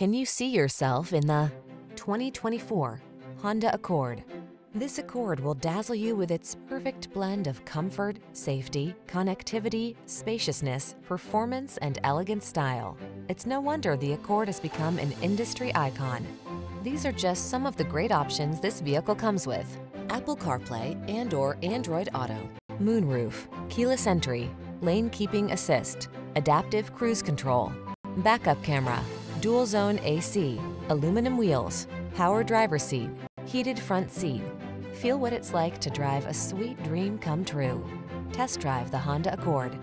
Can you see yourself in the 2024 Honda Accord? This Accord will dazzle you with its perfect blend of comfort, safety, connectivity, spaciousness, performance, and elegant style. It's no wonder the Accord has become an industry icon. These are just some of the great options this vehicle comes with. Apple CarPlay and or Android Auto, moonroof, keyless entry, lane keeping assist, adaptive cruise control, backup camera, dual zone AC, aluminum wheels, power driver seat, heated front seat. Feel what it's like to drive a sweet dream come true. Test drive the Honda Accord.